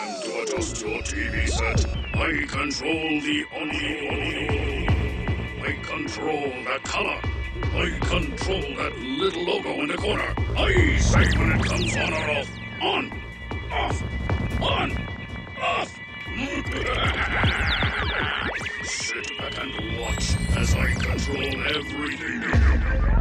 time to your TV set. I control the audio. I control that color. I control that little logo in the corner. I say when it comes on or off. On. Off. On. Off. Sit back and watch as I control everything.